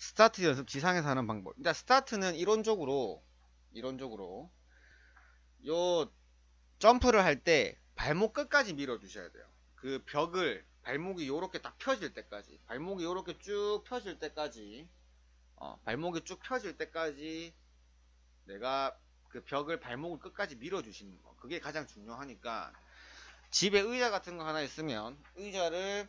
스타트 연습 지상에서 하는 방법. 일단 스타트는 이론적으로 이론적으로 요 점프를 할 때 발목 끝까지 밀어 주셔야 돼요. 그 벽을 발목이 요렇게 딱 펴질 때까지 발목이 요렇게 쭉 펴질 때까지 어, 발목이 쭉 펴질 때까지 내가 그 벽을 발목을 끝까지 밀어 주시는 거. 그게 가장 중요하니까 집에 의자 같은 거 하나 있으면 의자를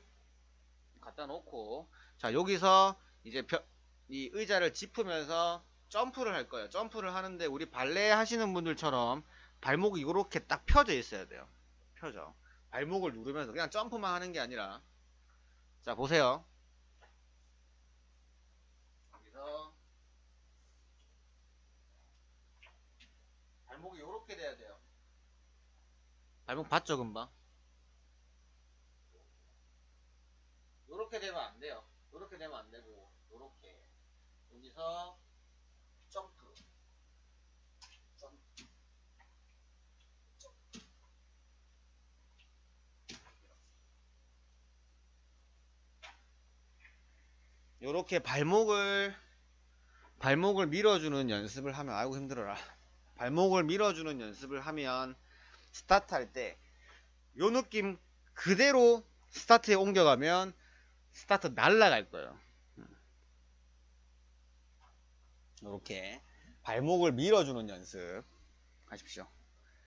갖다 놓고 자 여기서 이제 벽, 이 의자를 짚으면서 점프를 할 거예요. 점프를 하는데 우리 발레 하시는 분들처럼 발목이 이렇게 딱 펴져 있어야 돼요. 펴져. 발목을 누르면서 그냥 점프만 하는 게 아니라 자 보세요. 여기서 발목이 이렇게 돼야 돼요. 발목 봤죠 금방? 요렇게 되면 안 돼요. 요렇게 되면 안 되고 요렇게 여기서 점프. 요렇게 발목을 발목을 밀어주는 연습을 하면 아이고 힘들어라 발목을 밀어주는 연습을 하면 스타트 할 때 요 느낌 그대로 스타트에 옮겨가면 스타트 날라갈 거예요. 이렇게 발목을 밀어주는 연습 하십시오.